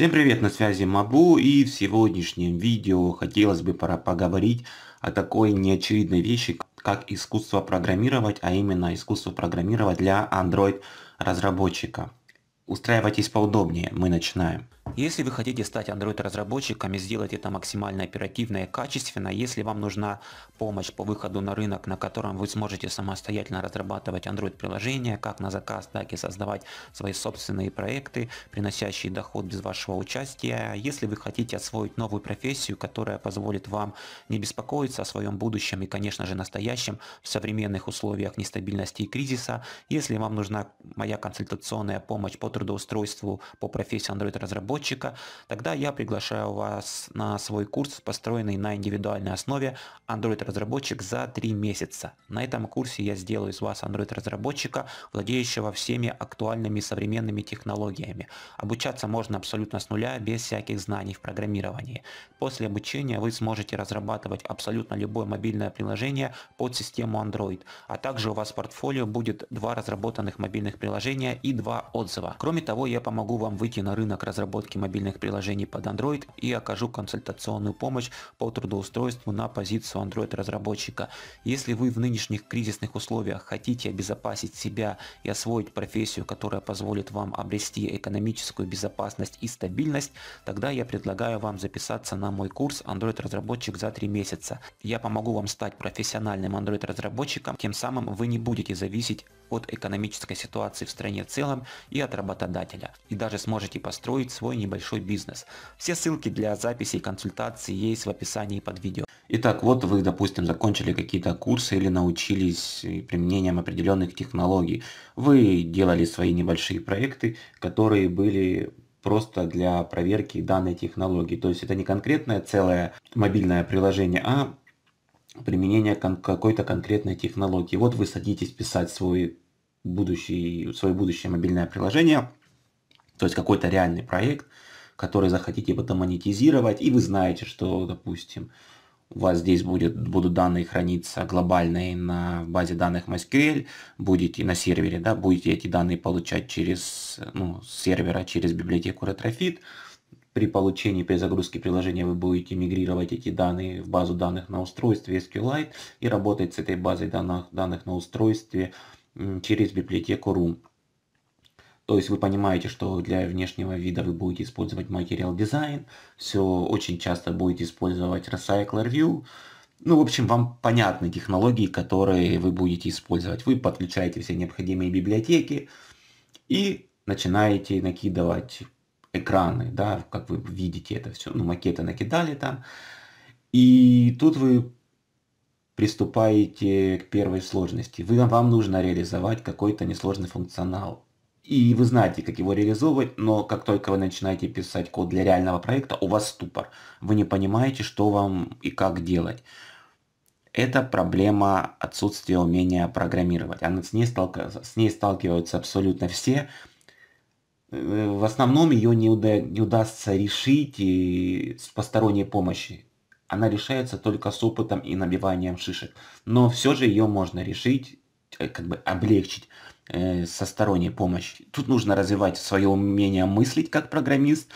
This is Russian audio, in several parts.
Всем привет, на связи Мабу и в сегодняшнем видео хотелось бы пора поговорить о такой неочевидной вещи, как искусство программировать, а именно искусство программировать для Android разработчика. Устраивайтесь поудобнее, мы начинаем. Если вы хотите стать Android-разработчиком и сделать это максимально оперативно и качественно, если вам нужна помощь по выходу на рынок, на котором вы сможете самостоятельно разрабатывать Android-приложения, как на заказ, так и создавать свои собственные проекты, приносящие доход без вашего участия, если вы хотите освоить новую профессию, которая позволит вам не беспокоиться о своем будущем и, конечно же, настоящем в современных условиях нестабильности и кризиса, если вам нужна моя консультационная помощь по трудоустройству по профессии Android-разработчика, разработчика, тогда я приглашаю вас на свой курс, построенный на индивидуальной основе Android-разработчик за 3 месяца. На этом курсе я сделаю из вас Android-разработчика, владеющего всеми актуальными современными технологиями. Обучаться можно абсолютно с нуля, без всяких знаний в программировании. После обучения вы сможете разрабатывать абсолютно любое мобильное приложение под систему Android, а также у вас в портфолио будет два разработанных мобильных приложения и два отзыва. Кроме того, я помогу вам выйти на рынок разработки разработки мобильных приложений под Android и окажу консультационную помощь по трудоустройству на позицию Android разработчика. Если вы в нынешних кризисных условиях хотите обезопасить себя и освоить профессию, которая позволит вам обрести экономическую безопасность и стабильность, тогда я предлагаю вам записаться на мой курс Android разработчик за 3 месяца. Я помогу вам стать профессиональным Android разработчиком, тем самым вы не будете зависеть от экономической ситуации в стране в целом и от работодателя. И даже сможете построить свой небольшой бизнес. Все ссылки для записи и консультаций есть в описании под видео. Итак, вот вы, допустим, закончили какие-то курсы или научились применением определенных технологий. Вы делали свои небольшие проекты, которые были просто для проверки данной технологии. То есть это не конкретное целое мобильное приложение, а применение какой-то конкретной технологии. Вот вы садитесь писать свой будущий, свое будущее мобильное приложение, то есть какой-то реальный проект, который захотите потом монетизировать, и вы знаете, что, допустим, у вас здесь будет, будут данные храниться глобальные на базе данных MySQL, будете на сервере, да, будете эти данные получать через, ну, сервера через библиотеку Retrofit, при получении, при загрузке приложения вы будете мигрировать эти данные в базу данных на устройстве SQLite и работать с этой базой данных, данных на устройстве через библиотеку Room. То есть вы понимаете, что для внешнего вида вы будете использовать Material Design, все очень часто будете использовать Recycler View. Ну, в общем, вам понятны технологии, которые вы будете использовать. Вы подключаете все необходимые библиотеки и начинаете накидывать экраны, да, как вы видите это все, ну, макеты накидали там. И тут вы приступаете к первой сложности. Вы, вам нужно реализовать какой-то несложный функционал. И вы знаете, как его реализовывать, но как только вы начинаете писать код для реального проекта, у вас ступор. Вы не понимаете, что вам и как делать. Это проблема отсутствия умения программировать. Она с, ней сталка... с ней сталкиваются абсолютно все. Э, в основном ее не, уда... не удастся решить и с посторонней помощи она решается только с опытом и набиванием шишек. Но все же ее можно решить, э, как бы облегчить э, со сторонней помощи. Тут нужно развивать свое умение мыслить как программист,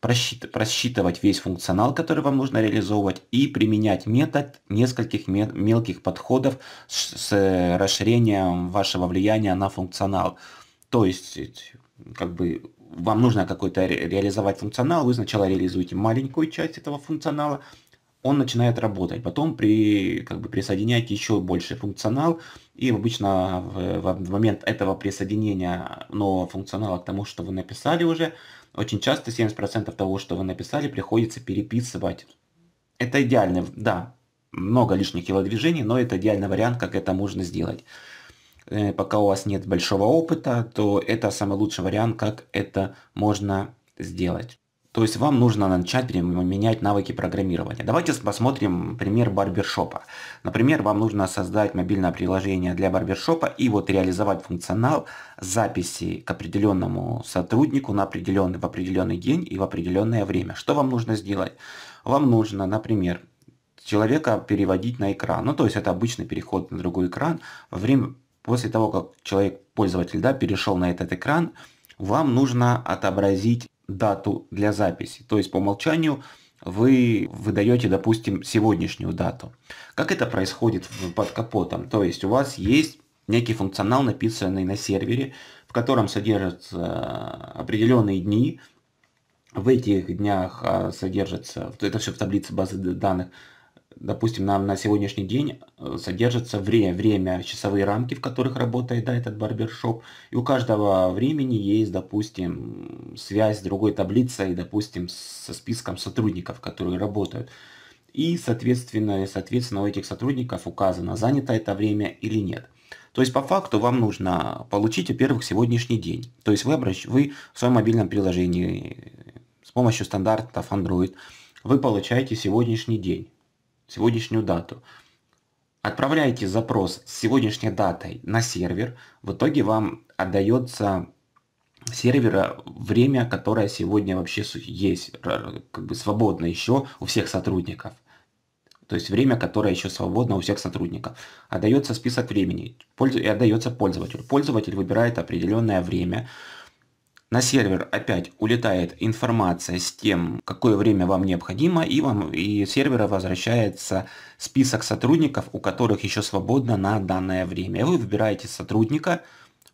просчит, просчитывать весь функционал, который вам нужно реализовывать, и применять метод нескольких мелких подходов с, с расширением вашего влияния на функционал. То есть, как бы вам нужно какой-то реализовать функционал, вы сначала реализуете маленькую часть этого функционала, он начинает работать. Потом при, как бы, присоединяете еще больше функционал, и обычно в, в момент этого присоединения нового функционала к тому, что вы написали уже, очень часто 70% того, что вы написали, приходится переписывать. Это идеально, да, много лишних телодвижений, но это идеальный вариант, как это можно сделать. Э, пока у вас нет большого опыта, то это самый лучший вариант, как это можно сделать. То есть вам нужно начать менять навыки программирования. Давайте посмотрим пример барбершопа. Например, вам нужно создать мобильное приложение для барбершопа и вот реализовать функционал записи к определенному сотруднику на определенный, в определенный день и в определенное время. Что вам нужно сделать? Вам нужно, например, человека переводить на экран. Ну, то есть это обычный переход на другой экран. Во время, после того, как человек, пользователь, да, перешел на этот экран, вам нужно отобразить дату для записи. То есть по умолчанию вы выдаете, допустим, сегодняшнюю дату. Как это происходит под капотом? То есть у вас есть некий функционал, написанный на сервере, в котором содержатся определенные дни. В этих днях а, содержится, это все в таблице базы данных, допустим, нам на сегодняшний день э, содержится время, время, часовые рамки, в которых работает да, этот барбершоп. И у каждого времени есть, допустим, связь с другой таблицей, допустим, со списком сотрудников, которые работают. И, соответственно, соответственно, у этих сотрудников указано, занято это время или нет. То есть, по факту, вам нужно получить, во-первых, сегодняшний день. То есть, вы, обращ... вы в своем мобильном приложении с помощью стандартов Android, вы получаете сегодняшний день сегодняшнюю дату. Отправляете запрос с сегодняшней датой на сервер, в итоге вам отдается сервера время, которое сегодня вообще есть, как бы свободно еще у всех сотрудников. То есть время, которое еще свободно у всех сотрудников. Отдается список времени и отдается пользователю. Пользователь выбирает определенное время, на сервер опять улетает информация с тем, какое время вам необходимо, и вам и сервера возвращается список сотрудников, у которых еще свободно на данное время. Вы выбираете сотрудника,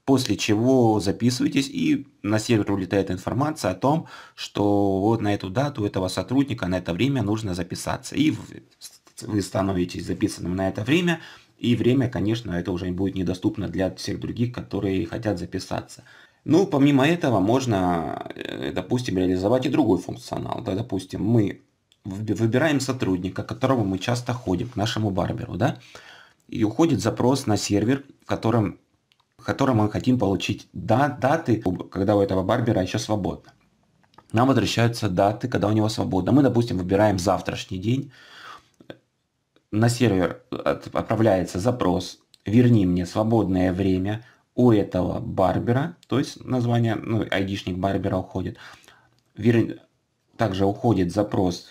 после чего записываетесь, и на сервер улетает информация о том, что вот на эту дату этого сотрудника на это время нужно записаться. И вы становитесь записанным на это время, и время, конечно, это уже будет недоступно для всех других, которые хотят записаться. Ну, помимо этого, можно, э, допустим, реализовать и другой функционал. Да, допустим, мы выбираем сотрудника, к которому мы часто ходим, к нашему барберу, да, и уходит запрос на сервер, в котором, в котором мы хотим получить да, даты, когда у этого барбера еще свободно. Нам возвращаются даты, когда у него свободно. Мы, допустим, выбираем завтрашний день, на сервер отправляется запрос, верни мне свободное время, у этого барбера, то есть название, ну, айдишник барбера уходит, также уходит запрос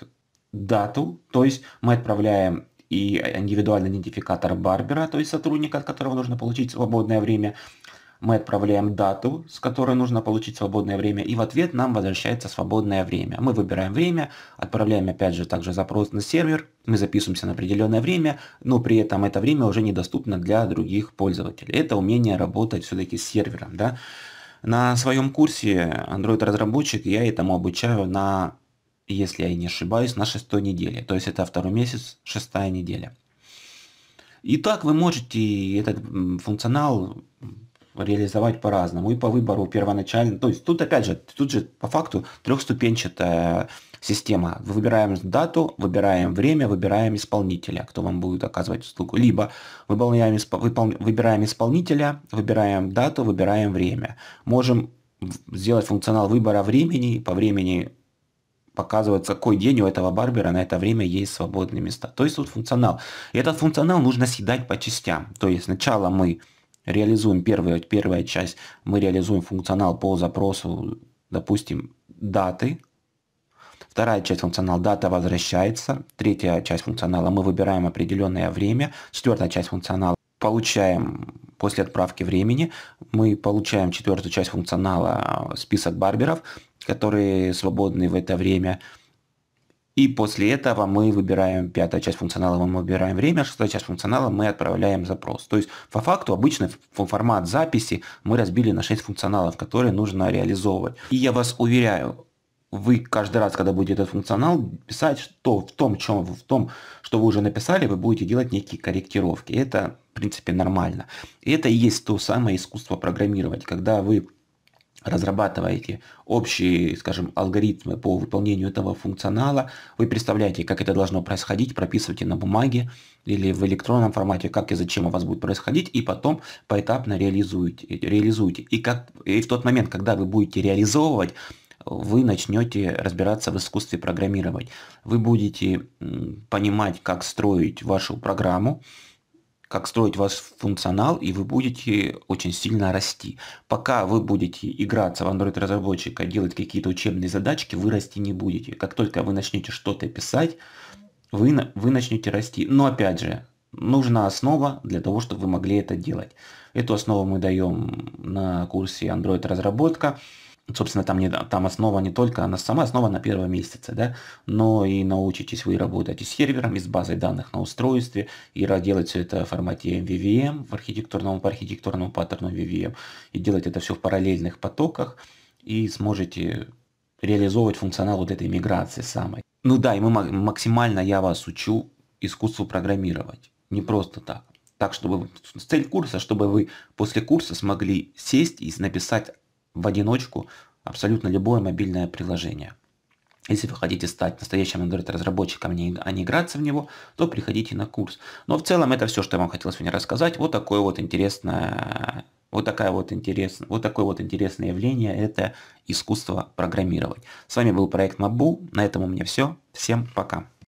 дату, то есть мы отправляем и индивидуальный идентификатор барбера, то есть сотрудника, от которого нужно получить свободное время, мы отправляем дату, с которой нужно получить свободное время, и в ответ нам возвращается свободное время. Мы выбираем время, отправляем опять же также запрос на сервер, мы записываемся на определенное время, но при этом это время уже недоступно для других пользователей. Это умение работать все-таки с сервером. Да? На своем курсе Android-разработчик я этому обучаю на, если я не ошибаюсь, на шестой неделе. То есть это второй месяц, шестая неделя. Итак, вы можете этот функционал реализовать по-разному. И по выбору первоначально. То есть тут опять же, тут же по факту трехступенчатая система. Выбираем дату, выбираем время, выбираем исполнителя, кто вам будет оказывать услугу. Либо выполняем, выпол, выбираем исполнителя, выбираем дату, выбираем время. Можем сделать функционал выбора времени, по времени показывается, какой день у этого барбера на это время есть свободные места. То есть тут функционал. И этот функционал нужно съедать по частям. То есть сначала мы реализуем первую, первая часть, мы реализуем функционал по запросу, допустим, даты. Вторая часть функционала дата возвращается. Третья часть функционала мы выбираем определенное время. Четвертая часть функционала получаем после отправки времени. Мы получаем четвертую часть функционала список барберов, которые свободны в это время. И после этого мы выбираем пятая часть функционала, мы выбираем время, шестая часть функционала мы отправляем запрос. То есть по факту обычный формат записи мы разбили на 6 функционалов, которые нужно реализовывать. И я вас уверяю, вы каждый раз, когда будете этот функционал писать, что в том, чем, в том, что вы уже написали, вы будете делать некие корректировки. Это, в принципе, нормально. И это и есть то самое искусство программировать, когда вы разрабатываете общие, скажем, алгоритмы по выполнению этого функционала, вы представляете, как это должно происходить, прописываете на бумаге или в электронном формате, как и зачем у вас будет происходить, и потом поэтапно реализуете. реализуете. И, как, и в тот момент, когда вы будете реализовывать, вы начнете разбираться в искусстве программировать. Вы будете понимать, как строить вашу программу, как строить ваш функционал, и вы будете очень сильно расти. Пока вы будете играться в Android разработчика, делать какие-то учебные задачки, вы расти не будете. Как только вы начнете что-то писать, вы, вы начнете расти. Но опять же, нужна основа для того, чтобы вы могли это делать. Эту основу мы даем на курсе Android разработка. Собственно, там, не, там основа не только, она сама основа на первом месяце, да, но и научитесь вы работать и с сервером, и с базой данных на устройстве, и делать все это в формате MVVM, в архитектурном, по архитектурному паттерну VVM, и делать это все в параллельных потоках, и сможете реализовывать функционал вот этой миграции самой. Ну да, и мы максимально я вас учу искусству программировать. Не просто так. Так, чтобы цель курса, чтобы вы после курса смогли сесть и написать в одиночку абсолютно любое мобильное приложение. Если вы хотите стать настоящим Android-разработчиком, а не играться в него, то приходите на курс. Но в целом это все, что я вам хотел сегодня рассказать. Вот такое вот интересное, вот такая вот интересное, вот такое вот интересное явление – это искусство программировать. С вами был проект Мабу. На этом у меня все. Всем пока.